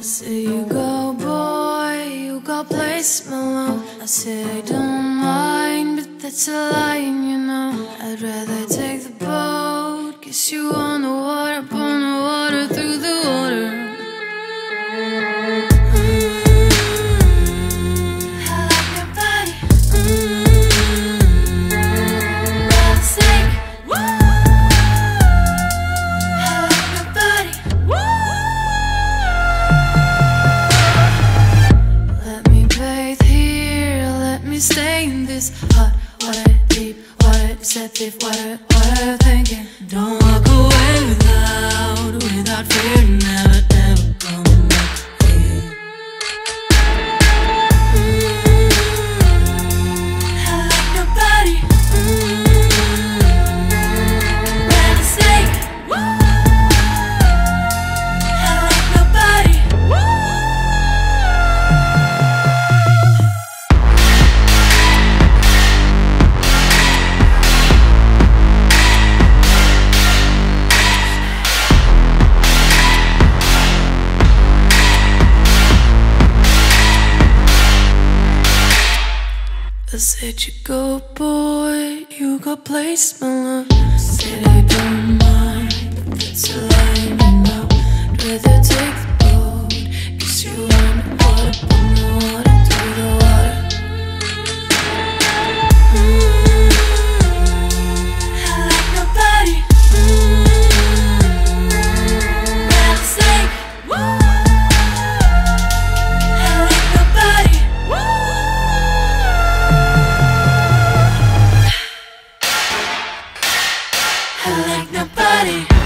say you go, boy, you got place, my love. I say I don't mind, but that's a lie, you know. I'd rather take the boat, kiss you me stay in this hot water, deep water, deceptive water, water thinking. I said you go boy, you go place my love. Said I don't mind, it's a line in my mouth I'd rather take the boat, cause you like nobody.